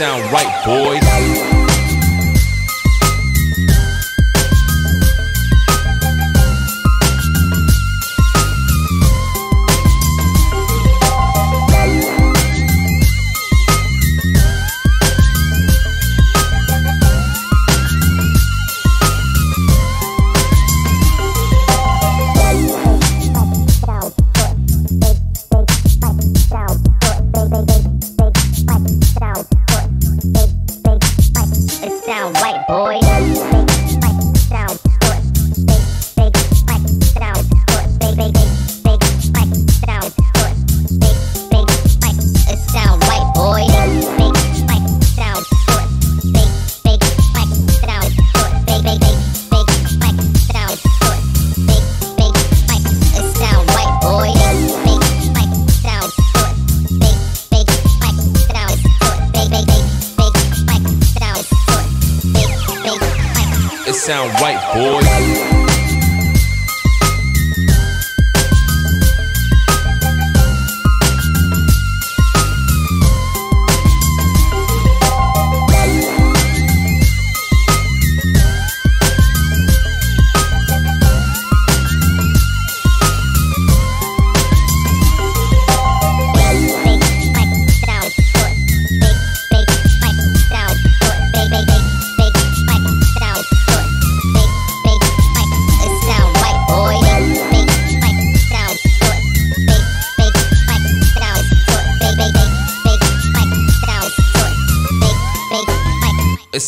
Sound right, boys.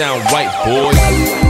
Sound right, boys.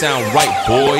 Sound right, boys.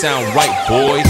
Sound right, boys.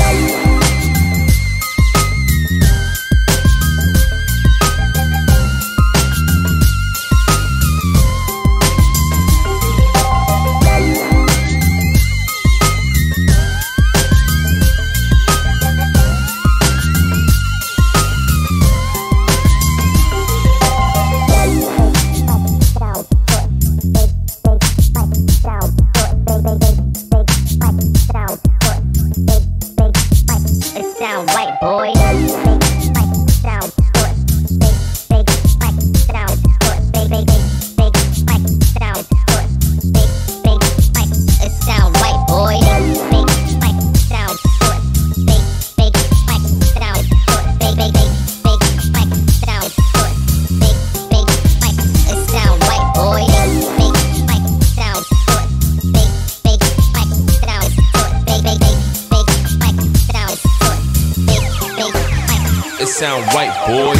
Right, boy.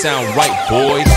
Sound right, boys.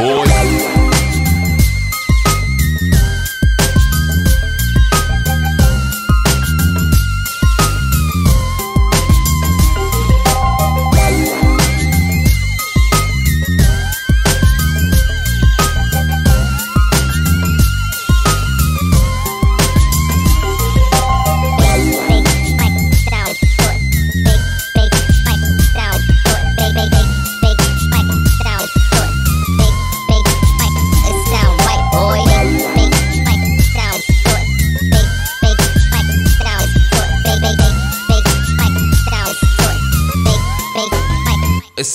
Sound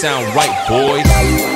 Sound right, boys.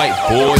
Right, boy.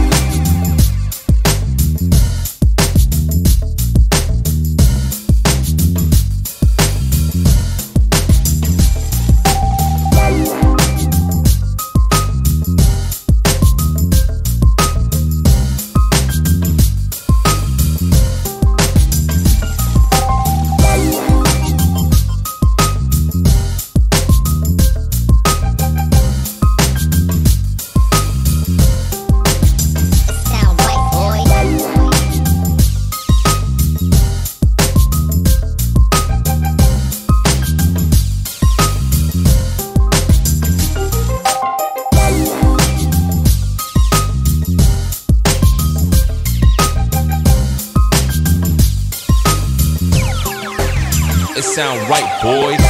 Sound right, boys.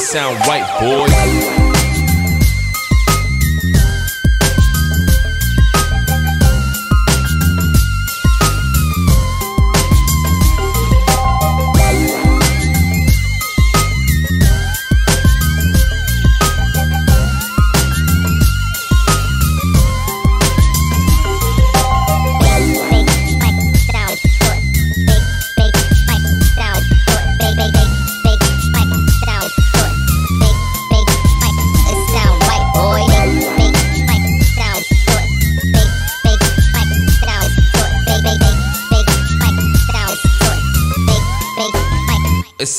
Sound right, boy.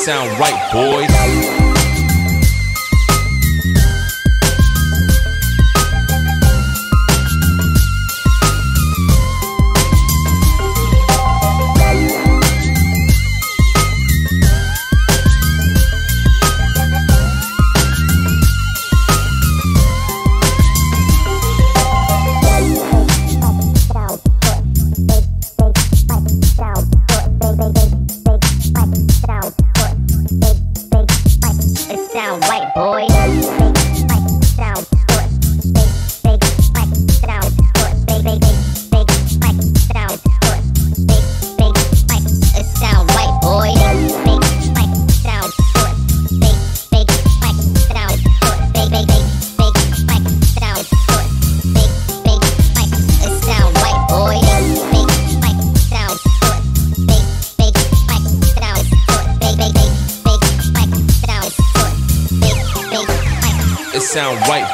Sound right, boys.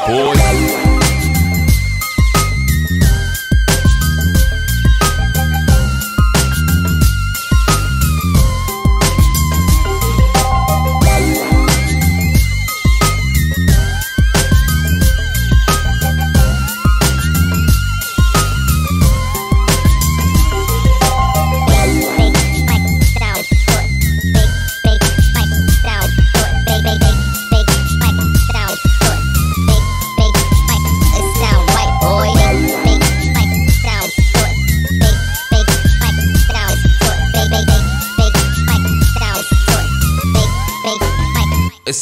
Sound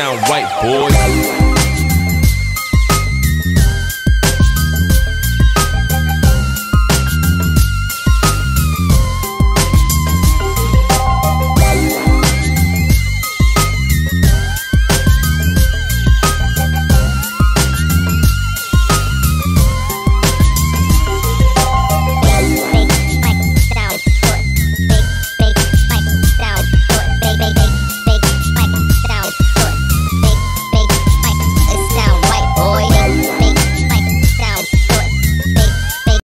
Sound right, boys.